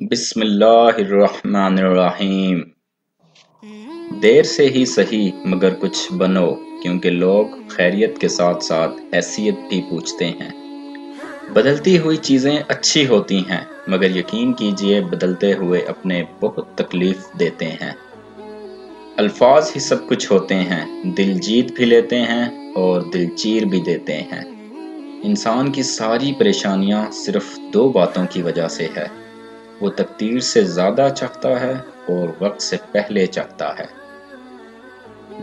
बिस्मिल्लाहिर्रहमानिर्रहीम। देर से ही सही, मगर कुछ बनो, क्योंकि लोग खैरियत के साथ साथ हैसियत भी पूछते हैं। बदलती हुई चीज़ें अच्छी होती हैं, मगर यकीन कीजिए, बदलते हुए अपने बहुत तकलीफ़ देते हैं। अल्फाज ही सब कुछ होते हैं, दिल जीत भी लेते हैं और दिल चीर भी देते हैं। इंसान की सारी परेशानियाँ सिर्फ़ दो बातों की वजह से है। वो तकदीर से ज़्यादा चाहता है और वक्त से पहले चाहता है।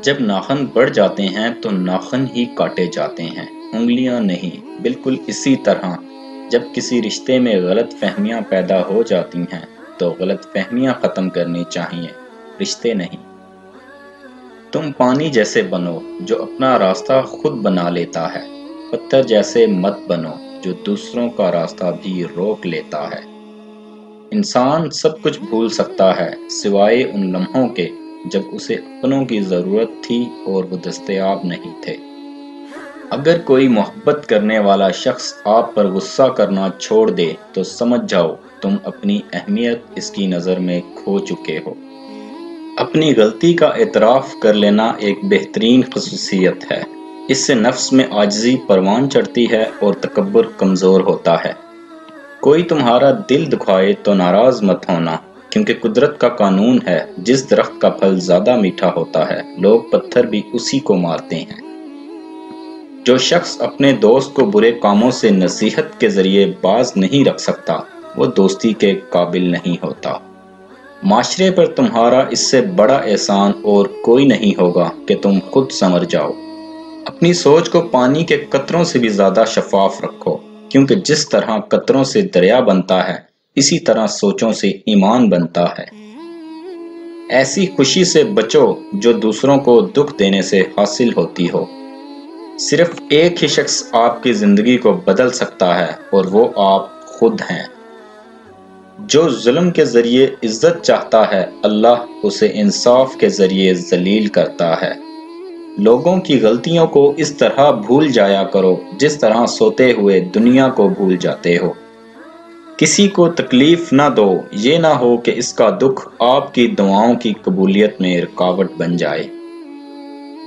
जब नाखन बढ़ जाते हैं तो नाखन ही काटे जाते हैं। उंगलियाँ नहीं, बिल्कुल इसी तरह। जब किसी रिश्ते में गलत फहमियाँ पैदा हो जाती हैं तो गलत फहमियाँ ख़त्म करनी चाहिए। रिश्ते नहीं। तुम पानी जैसे बनो, जो अपना रास्ता खुद बना लेता है। पत्थर जैसे मत बनो, जो दूसरों का रास्ता भी रोक लेता है। इंसान सब कुछ भूल सकता है, सिवाय उन लम्हों के, जब उसे अपनों की ज़रूरत थी और वो दस्तयाब नहीं थे। अगर कोई मोहब्बत करने वाला शख्स आप पर गुस्सा करना छोड़ दे तो समझ जाओ, तुम अपनी अहमियत इसकी नज़र में खो चुके हो। अपनी गलती का एतराफ़ कर लेना एक बेहतरीन खसूसियत है। इससे नफ्स में आजजी परवान चढ़ती है और तकबर कमज़ोर होता है। कोई तुम्हारा दिल दुखाए तो नाराज़ मत होना, क्योंकि कुदरत का कानून है, जिस दरख्त का फल ज़्यादा मीठा होता है, लोग पत्थर भी उसी को मारते हैं। जो शख्स अपने दोस्त को बुरे कामों से नसीहत के ज़रिए बाज नहीं रख सकता, वो दोस्ती के काबिल नहीं होता। माशरे पर तुम्हारा इससे बड़ा एहसान और कोई नहीं होगा कि तुम खुद समझ जाओ। अपनी सोच को पानी के कतरों से भी ज़्यादा शफाफ रखो। क्योंकि जिस तरह कतरों से दरिया बनता है, इसी तरह सोचों से ईमान बनता है। ऐसी खुशी से बचो जो दूसरों को दुख देने से हासिल होती हो। सिर्फ़ एक ही शख्स आपकी ज़िंदगी को बदल सकता है और वो आप खुद हैं। जो जुल्म के ज़रिए इज़्ज़त चाहता है, अल्लाह उसे इंसाफ के ज़रिए जलील करता है। लोगों की गलतियों को इस तरह भूल जाया करो, जिस तरह सोते हुए दुनिया को भूल जाते हो। किसी को तकलीफ़ ना दो, ये ना हो कि इसका दुख आपकी दुआओं की कबूलियत में रुकावट बन जाए।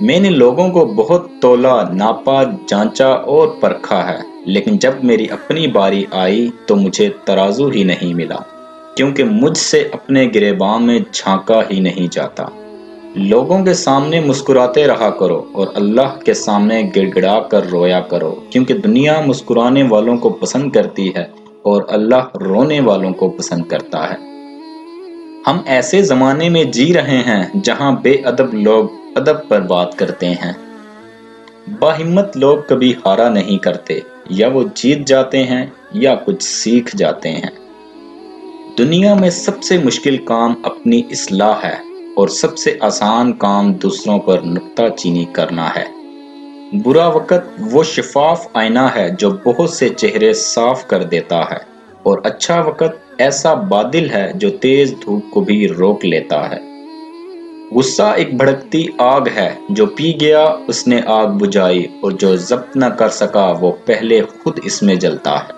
मैंने लोगों को बहुत तोला नापा जांचा और परखा है, लेकिन जब मेरी अपनी बारी आई तो मुझे तराजू ही नहीं मिला, क्योंकि मुझसे अपने गिरेबान में झांका ही नहीं जाता। लोगों के सामने मुस्कुराते रहा करो और अल्लाह के सामने गिड़गिड़ा कर रोया करो, क्योंकि दुनिया मुस्कुराने वालों को पसंद करती है और अल्लाह रोने वालों को पसंद करता है। हम ऐसे ज़माने में जी रहे हैं जहाँ बेअदब लोग अदब पर बात करते हैं। बाहिम्मत लोग कभी हारा नहीं करते, या वो जीत जाते हैं, या कुछ सीख जाते हैं। दुनिया में सबसे मुश्किल काम अपनी इसलाह है। और सबसे आसान काम दूसरों पर नुकता चीनी करना है। बुरा वक़्त वो शफाफ आईना है जो बहुत से चेहरे साफ़ कर देता है और अच्छा वक़्त ऐसा बादल है जो तेज धूप को भी रोक लेता है। गुस्सा एक भड़कती आग है जो पी गया, उसने आग बुझाई और जो जब्त न कर सका वो पहले खुद इसमें जलता है।